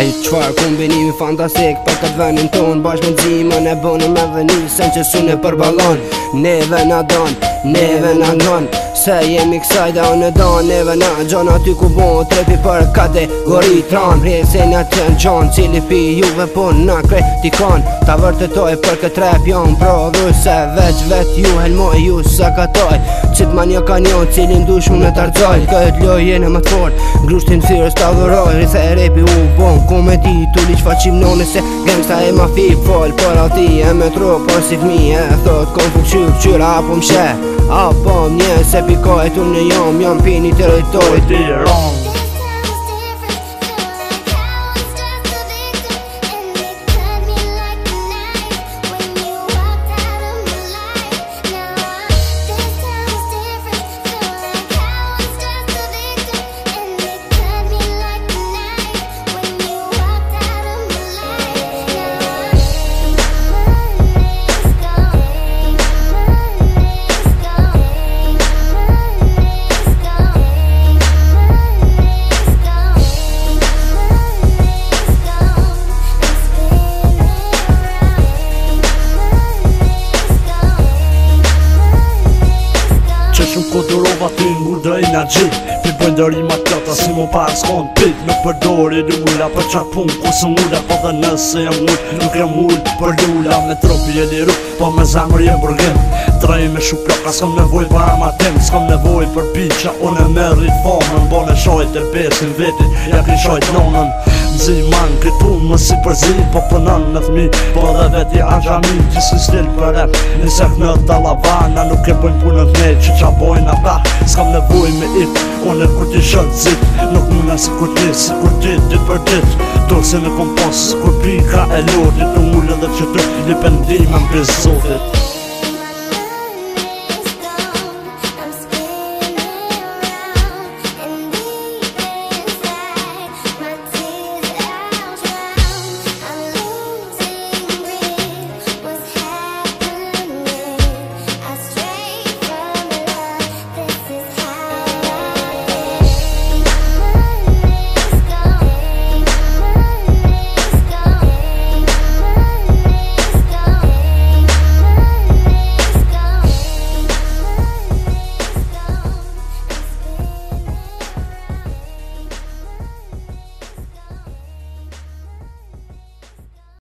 Ej ku kombinimi fantastik Për këtë venin ton Bashkë me dzimën e bënë me një Sen që sune për balon Neve në don, neve në ngon Se jemi kësaj da në don neve në gjon aty ku bon, trepi për kate, gori i tran në të në gjon, cili pi juve pun në kre ta vërtetoj për këtë rep jon Pro dhu se veç vet ju helmoj, ju se katoj Qit ma një kanion, cili ndu shumë në tarcoj Kët loj jene më të fort, grushtin sirës ta dhuroj Rje se repi u bon, ku me ti tu li faqim në nëse Gengsta e ma fi, fol, për alti e me tro Por si fmi e thot, qyrë qyrë apu më shë Apo më një se pikojt unë në jom Jam pini teritorit i rong ty u drej nga gjyk Ti pëndëri ma tjata si më parë s'kon pit Nuk përdori du ula për qapun Kusë mu da po dhe nëse jam ull Nuk jam ull për du ula Me tropi e një po me zamër jem burgim Traj me shu plaka, s'kom nevoj për amatim S'kom nevoj për piqa, unë me rifonë po Më bon shojt e besin vetit ja kri shojt nonën Zi man këtu më si për zi Po përnën në thmi Po dhe veti a gjami Gjësë në stil për e Nisek në të Nuk e bojnë punë të nejtë Që qa bojnë ata S'kam më nevoj me it Unë e kur ti zit Nuk më në si kur ti Si kur ti dit për dit Tërë në kompos Kur ka e lor Një mullë dhe që të Një më over.